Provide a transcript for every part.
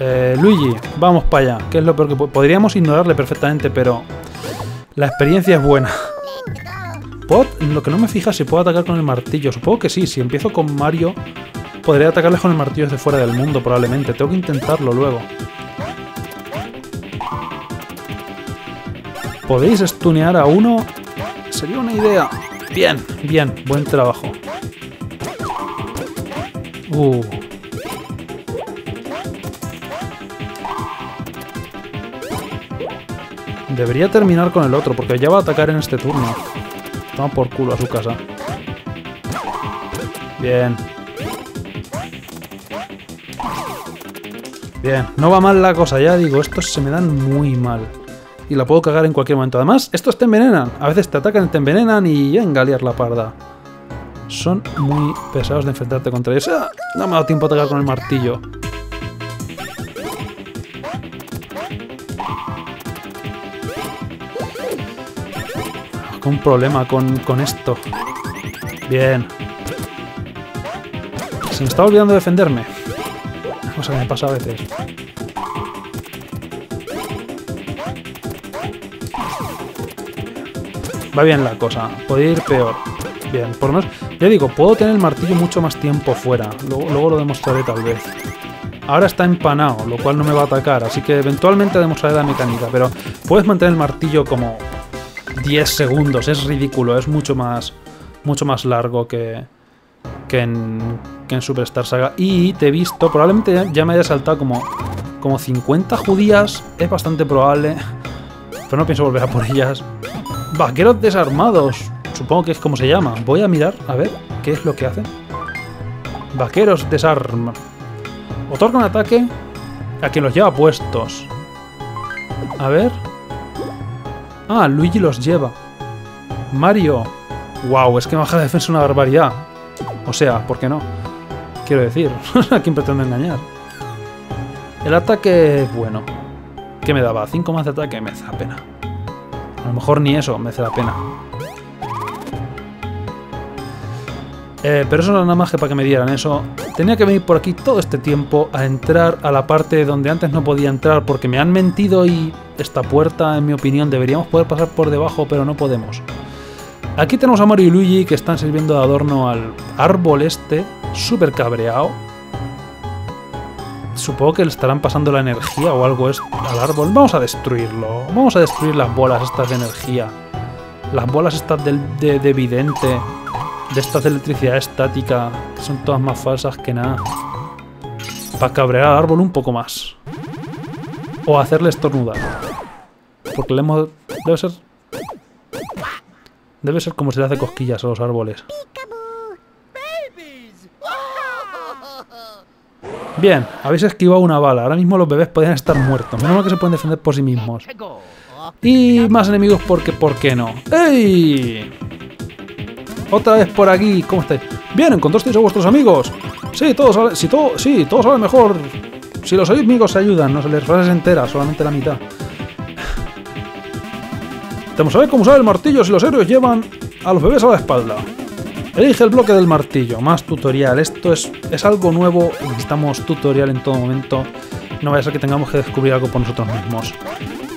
Eh, Luigi, vamos para allá. ¿Qué es lo peor que po- podríamos ignorarle perfectamente, pero la experiencia es buena. ¿Puedo- Lo que no me fija si puedo atacar con el martillo. Supongo que sí. Si empiezo con Mario, podría atacarles con el martillo desde fuera del mundo, probablemente. Tengo que intentarlo luego. ¿Podéis stunear a uno? Sería una idea. Bien, bien. Buen trabajo. Uh. Debería terminar con el otro, porque ya va a atacar en este turno. Toma por culo a su casa. Bien. Bien, no va mal la cosa, ya digo, estos se me dan muy mal. Y la puedo cagar en cualquier momento. Además, estos te envenenan. A veces te atacan te envenenan y venga liar la parda. Son muy pesados de enfrentarte contra ellos. ¡Ah! No me ha dado tiempo a atacar con el martillo. Un problema con, con esto. Bien. Se me está olvidando defenderme. Cosa que me pasa a veces. Va bien la cosa. Podría ir peor. Bien, por lo menos... Ya digo, puedo tener el martillo mucho más tiempo fuera. Luego, luego lo demostraré tal vez. Ahora está empanado, lo cual no me va a atacar. Así que eventualmente demostraré la mecánica. Pero puedes mantener el martillo como 10 segundos. Es ridículo. Es mucho más, mucho más largo que, que, en, que Superstar Saga. Y te he visto, probablemente ya, me haya saltado como, como 50 judías. Es bastante probable. Pero no pienso volver a por ellas. Vaqueros desarmados. Supongo que es como se llama. Voy a mirar a ver qué es lo que hacen. Vaqueros desarma. Otorgan ataque a quien los lleva puestos. A ver. Ah, Luigi los lleva. Mario. Wow, es que baja la defensa una barbaridad. O sea, ¿por qué no? Quiero decir, ¿a quién pretendo engañar? El ataque es bueno. ¿Qué me daba? 5 más de ataque, me hace la pena. A lo mejor ni eso me hace la pena. Eh, pero eso era nada más que para que me dieran eso. Tenía que venir por aquí todo este tiempo a entrar a la parte donde antes no podía entrar porque me han mentido y esta puerta, en mi opinión, deberíamos poder pasar por debajo, pero no podemos. Aquí tenemos a Mario y Luigi que están sirviendo de adorno al árbol este, súper cabreado. Supongo que le estarán pasando la energía o algo es al árbol. Vamos a destruirlo. Vamos a destruir las bolas estas de energía. Las bolas estas del- de, de vidente. De estas de electricidad estática. Que son todas más falsas que nada. Para cabrear al árbol un poco más. O hacerle estornudar. Porque le hemos... Debe ser... Debe ser como se le hace cosquillas a los árboles. Bien, habéis esquivado una bala. Ahora mismo los bebés podrían estar muertos. Menos mal que se pueden defender por sí mismos. Y más enemigos porque, ¿por qué no? ¡Ey! Otra vez por aquí. ¿Cómo estáis? Bien, ¿encontrasteis a vuestros amigos? Sí, todos si todo, sí, todos sale mejor. Si los amigos se ayudan, no se les frases enteras, solamente la mitad. Tenemos que saber cómo usar el martillo si los héroes llevan a los bebés a la espalda. Elige el bloque del martillo, más tutorial. Esto es, es algo nuevo, necesitamos tutorial en todo momento. No vaya a ser que tengamos que descubrir algo por nosotros mismos.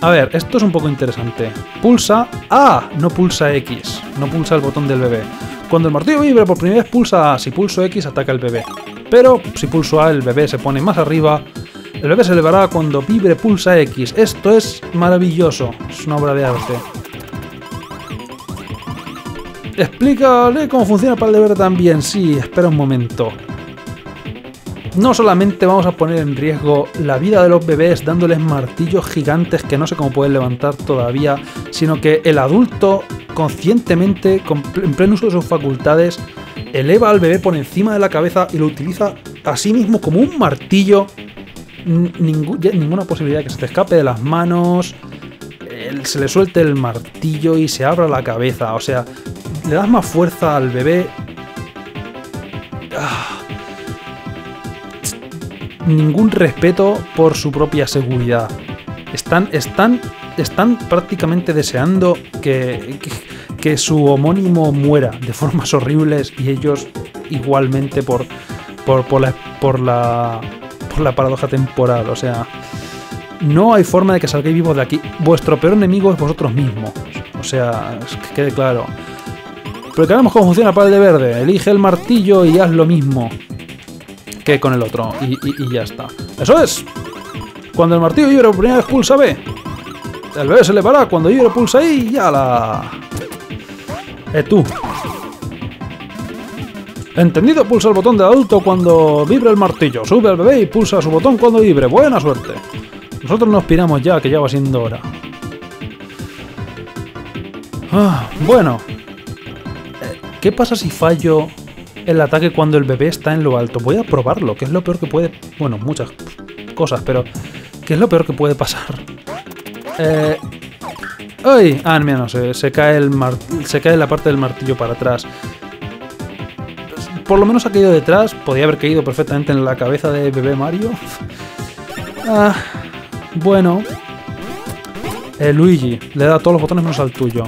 A ver, esto es un poco interesante. Pulsa A, no pulsa X. No pulsa el botón del bebé. Cuando el martillo vibre por primera vez pulsa A. Si pulso X ataca el bebé. Pero si pulso A el bebé se pone más arriba. El bebé se elevará cuando vibre pulsa X. Esto es maravilloso. Es una obra de arte. Explícale cómo funciona para el deber también. Sí, espera un momento. No solamente vamos a poner en riesgo la vida de los bebés dándoles martillos gigantes que no sé cómo pueden levantar todavía, sino que el adulto conscientemente, en pleno uso de sus facultades, eleva al bebé por encima de la cabeza y lo utiliza a sí mismo como un martillo. Ninguna posibilidad que se te escape de las manos, se le suelte el martillo y se abra la cabeza. O sea, le das más fuerza al bebé. Ningún respeto por su propia seguridad. Están, están, están prácticamente deseando que, que, que su homónimo muera de formas horribles y ellos igualmente por, por, por la, por la por la paradoja temporal. O sea, no hay forma de que salgáis vivos de aquí. Vuestro peor enemigo es vosotros mismos. O sea, que quede claro. Pero sabemos cómo funciona de verde. Elige el martillo y haz lo mismo que con el otro. Y, ya está. ¡Eso es! Cuando el martillo vibre por primera vez pulsa B. El B se le para cuando vibre pulsa I ya la... Eh, tú. Entendido, pulsa el botón de adulto cuando vibre el martillo. Sube al bebé y pulsa su botón cuando vibre. Buena suerte. Nosotros nos piramos ya, que ya va siendo hora. Ah, bueno. ¿Qué pasa si fallo el ataque cuando el bebé está en lo alto? Voy a probarlo, que es lo peor que puede... Bueno, muchas cosas, pero... ¿Qué es lo peor que puede pasar? Eh... ¡Ay! Ah, mira, no, se, se cae el se cae la parte del martillo para atrás. Por lo menos ha caído detrás. Podía haber caído perfectamente en la cabeza de bebé Mario. Ah, bueno. Eh, Luigi, le da todos los botones menos al tuyo.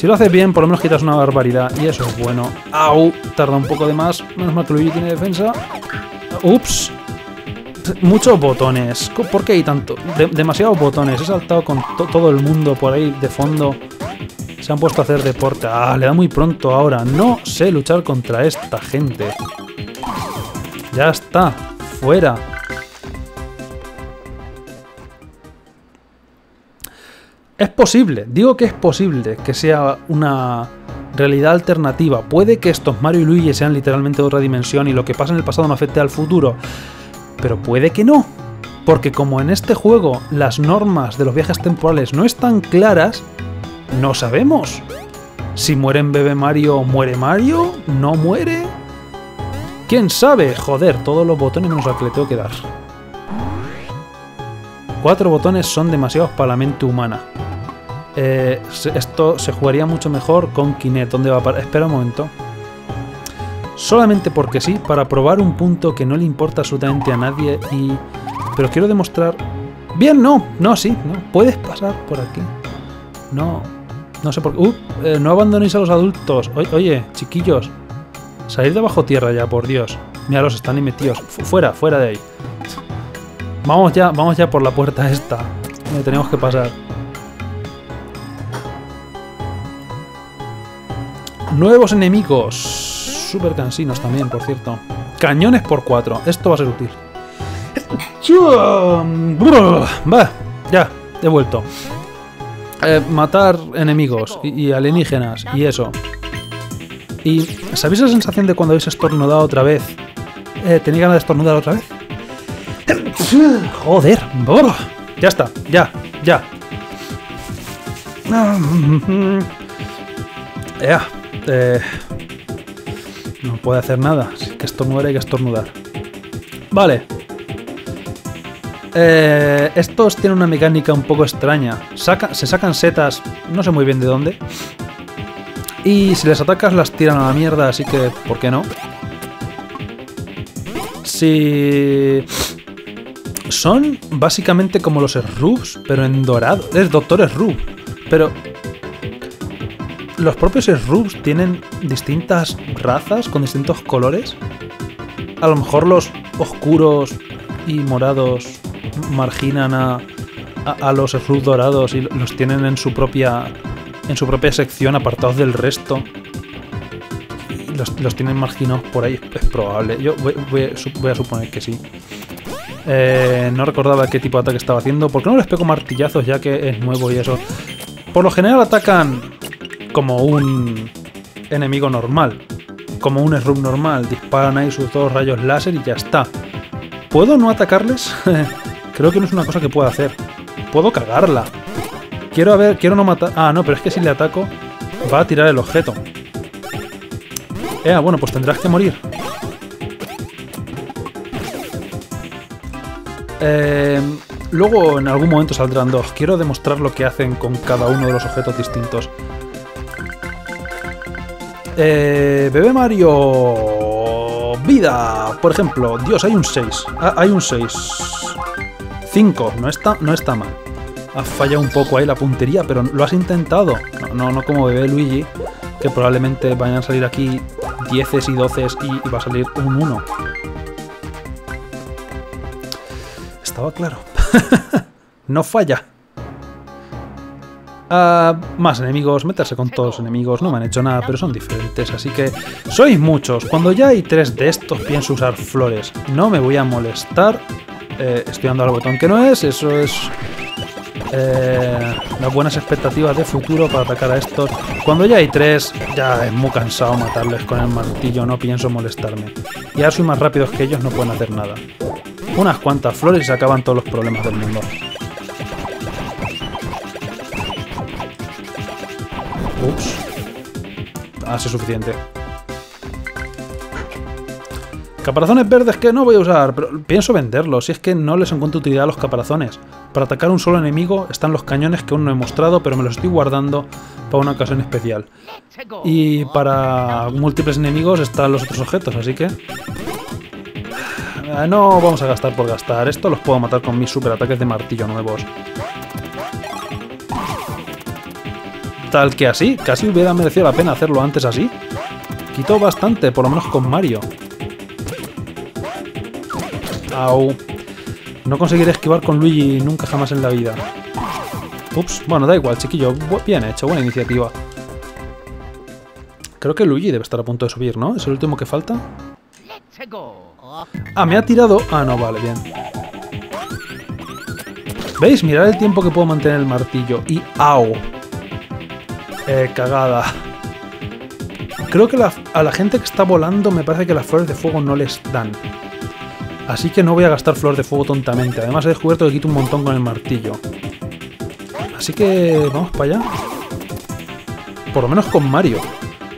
Si lo haces bien, por lo menos quitas una barbaridad. Y eso es bueno. ¡Au! Tarda un poco de más. Menos mal que Luigi tiene defensa. ¡Ups! Muchos botones. ¿Por qué hay tanto? demasiados botones. He saltado con todo el mundo por ahí de fondo. Se han puesto a hacer deporte. Ah, le da muy pronto ahora. No sé luchar contra esta gente. Ya está. Fuera. Es posible, digo que es posible que sea una realidad alternativa. Puede que estos Mario y Luigi sean literalmente de otra dimensión y lo que pasa en el pasado no afecte al futuro. Pero puede que no. Porque como en este juego las normas de los viajes temporales no están claras, no sabemos. Si muere en Bebé Mario, ¿muere Mario? ¿No muere? ¿Quién sabe? Joder, todos los botones nos los que le tengo que dar. Cuatro botones son demasiados para la mente humana. Eh, esto se jugaría mucho mejor con Kinect. ¿Dónde va a parar? Espera un momento. Solamente porque sí, para probar un punto que no le importa absolutamente a nadie y... Pero quiero demostrar... Bien, no, no, sí, no. Puedes pasar por aquí. No, no sé por qué... Uh, eh, no abandonéis a los adultos. oye, chiquillos. Salir de bajo tierra ya, por Dios. Mira, los están ahí metidos. fuera, fuera de ahí. Vamos ya, vamos ya por la puerta esta. tenemos que pasar. Nuevos enemigos. Súper cansinos también, por cierto. Cañones por 4. Esto va a ser útil. Va, ya, he vuelto. Eh, matar enemigos y, alienígenas y eso. ¿Y sabéis la sensación de cuando habéis estornudado otra vez? Eh, ¿Tenéis ganas de estornudar otra vez? Joder. Ya está, ya, ya. Ya. Eh, no puede hacer nada. Si que estornudar hay que estornudar. Vale. Eh, estos tienen una mecánica un poco extraña. se sacan setas, no sé muy bien de dónde. Y si les atacas las tiran a la mierda, así que, ¿por qué no? Si... Son básicamente como los Rubs, pero en dorado. Es Doctor Rub. Pero los propios Srubs tienen distintas razas con distintos colores. A lo mejor los oscuros y morados marginan a, a, los Srubs dorados y los tienen en su propia en su propia sección apartados del resto. Y los, tienen marginados por ahí, es probable. Yo voy, a, suponer que sí. Eh, no recordaba qué tipo de ataque estaba haciendo. ¿Por qué no les pego martillazos ya que es nuevo y eso? Por lo general atacan como un enemigo normal. Como un Srub normal. Disparan ahí sus dos rayos láser y ya está. ¿Puedo no atacarles? Creo que no es una cosa que pueda hacer. Puedo cagarla. Quiero ver, quiero no matar... Ah, no, pero es que si le ataco va a tirar el objeto. Eh, bueno, pues tendrás que morir. Eh, luego en algún momento saldrán dos. Quiero demostrar lo que hacen con cada uno de los objetos distintos. Eh, Bebé Mario. Vida, por ejemplo. Dios, hay un 6. Ah, hay un 6. 5. No está, no está mal. Has fallado un poco ahí la puntería, pero lo has intentado. No, no, no como Bebé Luigi, que probablemente vayan a salir aquí 10 y 12 y, y va a salir un 1. Estaba claro. no falla. Ah, más enemigos, meterse con todos los enemigos, no me han hecho nada, pero son diferentes, así que sois muchos. Cuando ya hay tres de estos pienso usar flores. No me voy a molestar. Eh, estoy dando al botón que no es, eso es eh, las buenas expectativas de futuro para atacar a estos. Cuando ya hay tres, ya es muy cansado matarles con el martillo, no pienso molestarme. Y ahora soy más rápido que ellos, no pueden hacer nada. Unas cuantas flores y se acaban todos los problemas del mundo. Hace ah, suficiente. Caparazones verdes que no voy a usar, pero pienso venderlos, si es que no les encuentro utilidad a los caparazones. Para atacar un solo enemigo están los cañones que aún no he mostrado, pero me los estoy guardando para una ocasión especial. Y para múltiples enemigos están los otros objetos, así que... Eh, no vamos a gastar por gastar, esto los puedo matar con mis super ataques de martillo nuevos. Tal que así, casi hubiera merecido la pena hacerlo antes así. Quitó bastante, por lo menos con Mario. Au. No conseguiré esquivar con Luigi nunca jamás en la vida. Ups, bueno, da igual, chiquillo. Bien hecho, buena iniciativa. Creo que Luigi debe estar a punto de subir, ¿no? ¿Es el último que falta? Ah, me ha tirado... Ah, no, vale, bien. ¿Veis? Mirad el tiempo que puedo mantener el martillo. Y ¡au! Eh, cagada. Creo que a la gente que está volando me parece que las flores de fuego no les dan. Así que no voy a gastar flores de fuego tontamente. Además he descubierto que quito un montón con el martillo. Así que vamos para allá. Por lo menos con Mario.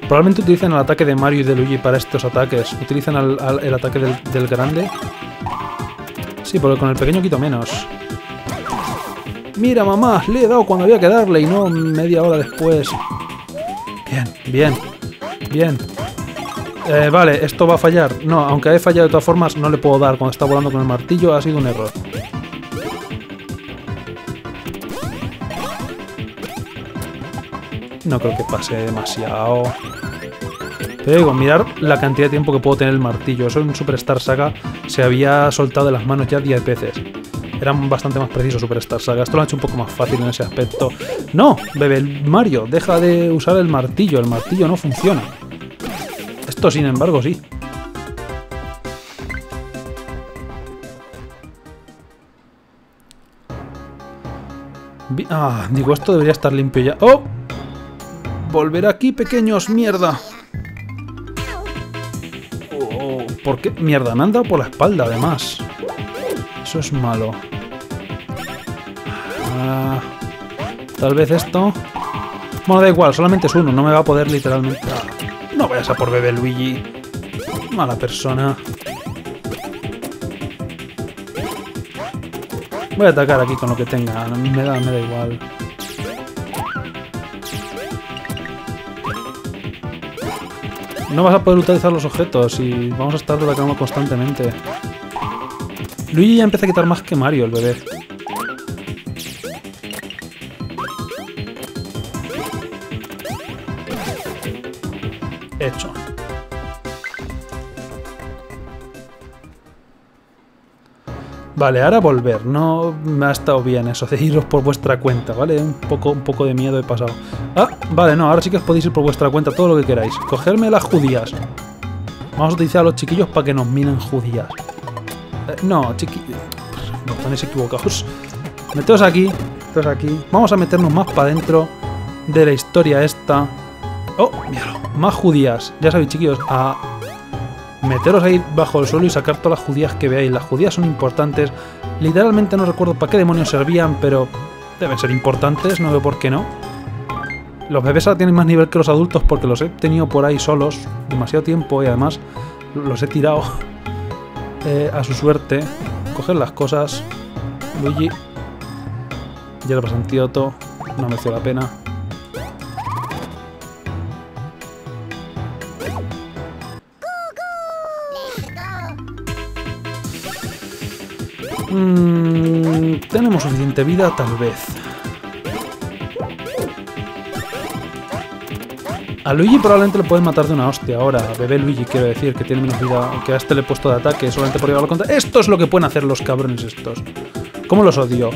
Probablemente utilicen el ataque de Mario y de Luigi para estos ataques. Utilizan el ataque del, grande. Sí, porque con el pequeño quito menos. Mira, mamá, le he dado cuando había que darle y no media hora después. Bien, bien, bien. Eh, vale, esto va a fallar. No, aunque he fallado de todas formas, no le puedo dar cuando está volando con el martillo. Ha sido un error. No creo que pase demasiado. Pero digo, mirar la cantidad de tiempo que puedo tener el martillo. Eso en Superstar Saga se había soltado de las manos ya 10 veces. Eran bastante más precisos Superstar Saga. Esto lo han hecho un poco más fácil en ese aspecto. ¡No! Bebe, Mario, deja de usar el martillo. El martillo no funciona sin embargo, sí. Ah, digo, esto debería estar limpio ya. ¡Oh! Volver aquí, pequeños, mierda. Oh, ¿Por qué? Mierda, me han dado por la espalda, además. Eso es malo. Tal vez esto... Bueno, da igual, solamente es uno, no me va a poder literalmente... No vayas a por bebé Luigi. Mala persona. Voy a atacar aquí con lo que tenga. Me da, me da igual. No vas a poder utilizar los objetos y vamos a estar atacando constantemente. Luigi ya empieza a quitar más que Mario, el bebé. Vale, ahora volver. No me ha estado bien eso de iros por vuestra cuenta, ¿vale? Un poco, un poco de miedo he pasado. Ah, vale, no, ahora sí que os podéis ir por vuestra cuenta todo lo que queráis. Cogerme las judías. Vamos a utilizar a los chiquillos para que nos minen judías. Eh, no, chiquillos. No, están equivocados. Meteos aquí, meteos aquí. Vamos a meternos más para adentro de la historia esta. Oh, míralo. Más judías. Ya sabéis, chiquillos, meteros ahí bajo el suelo y sacar todas las judías que veáis. Las judías son importantes. Literalmente no recuerdo para qué demonios servían, pero deben ser importantes, no veo por qué no. Los bebés ahora tienen más nivel que los adultos porque los he tenido por ahí solos demasiado tiempo y además los he tirado eh, a su suerte. Coger las cosas. Luigi. Lo antídoto. No mereció la pena. Mm, tenemos suficiente vida, tal vez. A Luigi probablemente le pueden matar de una hostia ahora. Bebé Luigi, quiero decir, que tiene menos vida. Que a este le he puesto de ataque solamente por llevarlo contra. Esto es lo que pueden hacer los cabrones estos. ¿Cómo los odio?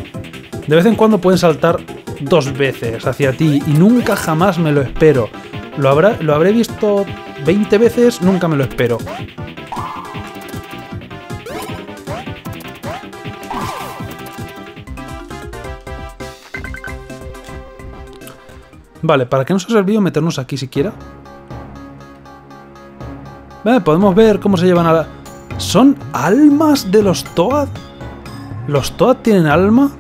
De vez en cuando pueden saltar dos veces hacia ti y nunca jamás me lo espero. Lo, habrá, lo habré visto 20 veces, nunca me lo espero. Vale, ¿para qué nos ha servido meternos aquí siquiera? Vale, podemos ver cómo se llevan a la... ¿Son almas de los Toad? ¿Los Toad tienen alma?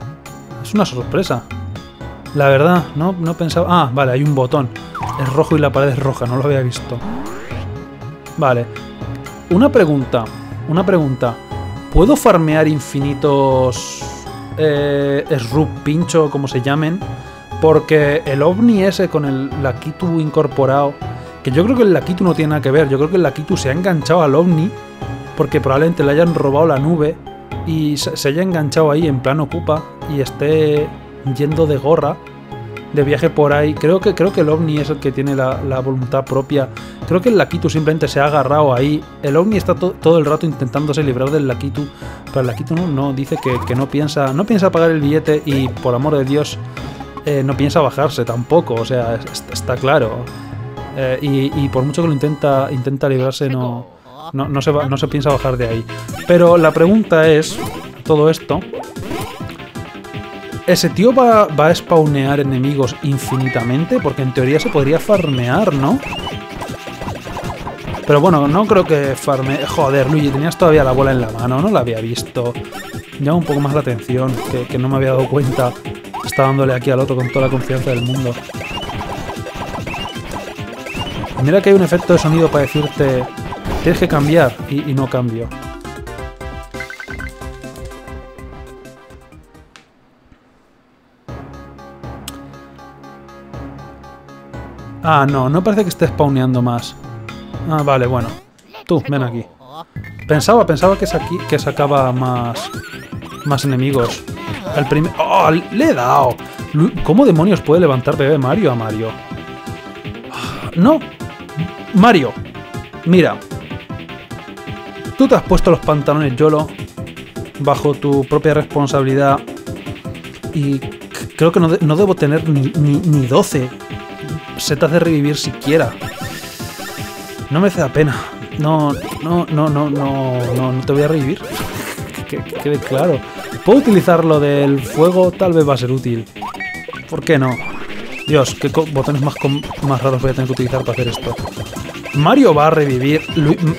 Es una sorpresa. La verdad, no, no pensaba... Ah, vale, hay un botón. Es rojo y la pared es roja, no lo había visto. Vale. Una pregunta. Una pregunta. ¿Puedo farmear infinitos... Eh, Srup Pincho, como se llamen? Porque el ovni ese con el Lakitu incorporado, que yo creo que el Lakitu no tiene nada que ver, yo creo que el Lakitu se ha enganchado al ovni porque probablemente le hayan robado la nube y se haya enganchado ahí en plan ocupa y esté yendo de gorra de viaje por ahí. Creo que, creo que el ovni es el que tiene la, voluntad propia. Creo que el Lakitu simplemente se ha agarrado ahí. El ovni está todo el rato intentándose librar del Lakitu, pero el Lakitu no, no dice que, que, no piensa no piensa pagar el billete y por amor de Dios eh, no piensa bajarse tampoco, o sea, está claro. Eh, y, por mucho que lo intenta, intenta librarse, no, no, se no se piensa bajar de ahí. Pero la pregunta es, todo esto, ¿ese tío va, va a spawnear enemigos infinitamente? Porque en teoría se podría farmear, ¿no? Pero bueno, no creo que farme... Joder, Luigi, tenías todavía la bola en la mano, no la había visto. Llama un poco más la atención, que no me había dado cuenta está dándole aquí al otro con toda la confianza del mundo. Mira que hay un efecto de sonido para decirte tienes que cambiar y, no cambio. Ah, no, no parece que esté spawneando más. Ah, vale, bueno. Tú, ven aquí. Pensaba, pensaba que, aquí, que sacaba más, más enemigos. El primer... ¡Oh! ¡Le he dado! ¿Cómo demonios puede levantar bebé Mario a Mario? No. Mario. Mira. Tú te has puesto los pantalones YOLO bajo tu propia responsabilidad y creo que no, debo tener ni, ni, 12 setas de revivir siquiera. No me da pena. No, no, no, no, no, no, no te voy a revivir. que quede claro. Puedo utilizar lo del fuego, tal vez va a ser útil. ¿Por qué no? Dios, qué botones más, raros voy a tener que utilizar para hacer esto. Mario va a revivir.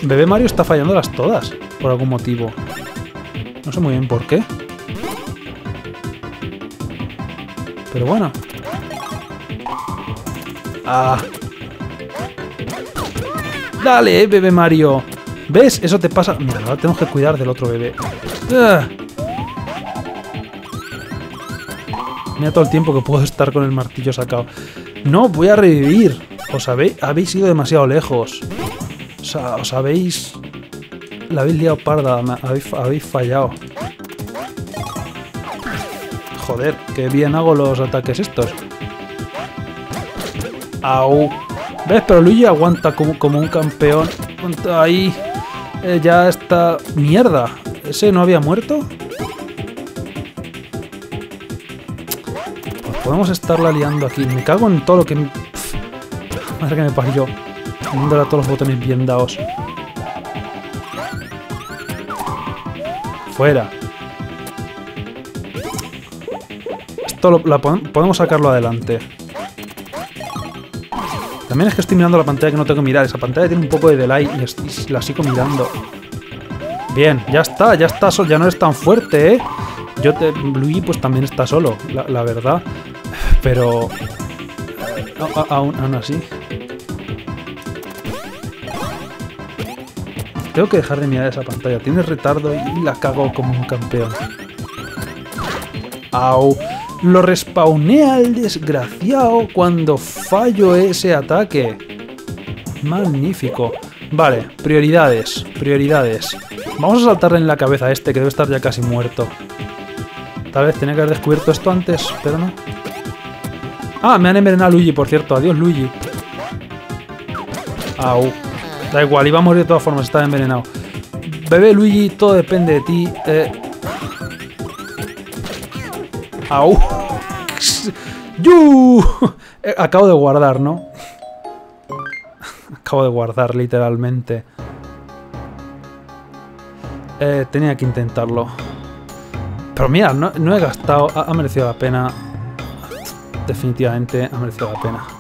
Bebé Mario está fallándolas todas, por algún motivo. No sé muy bien por qué. Pero bueno. Ah. Dale, bebé Mario. ¿Ves? Eso te pasa... Mira, ahora tenemos que cuidar del otro bebé. Ah. Mira todo el tiempo que puedo estar con el martillo sacado. No, voy a revivir. Os habéis, habéis ido demasiado lejos. O sea, os habéis... La habéis liado parda, habéis, fallado. Joder, qué bien hago los ataques estos. Au. ¿Ves? Pero Luigi aguanta como, como un campeón. Ahí. Eh, ya está... Mierda. ¿Ese no había muerto? Podemos estarla liando aquí. Me cago en todo lo que... madre que me parió. Dándole a todos los botones bien dados. Fuera. Esto lo, podemos sacarlo adelante. También es que estoy mirando la pantalla que no tengo que mirar. Esa pantalla tiene un poco de delay y, la sigo mirando. Bien, ya está, ya está. Ya no es tan fuerte, ¿eh? Yo te... Luigi pues también está solo, la verdad. Pero... aún, así... Tengo que dejar de mirar esa pantalla. Tiene retardo y la cago como un campeón. ¡Au! Lo respawnea al desgraciado cuando fallo ese ataque. Magnífico. Vale, prioridades, prioridades. Vamos a saltarle en la cabeza a este que debe estar ya casi muerto. Tal vez tenía que haber descubierto esto antes, pero no. Ah, me han envenenado a Luigi, por cierto. Adiós, Luigi. Au. Da igual, iba a morir de todas formas, estaba envenenado. Bebé Luigi, todo depende de ti. Eh. Au. ¡Yu! Eh, Acabo de guardar, ¿no? Acabo de guardar, literalmente. Eh, tenía que intentarlo. Pero mira, no, no he gastado... Ha, ha merecido la pena. Definitivamente ha merecido la pena.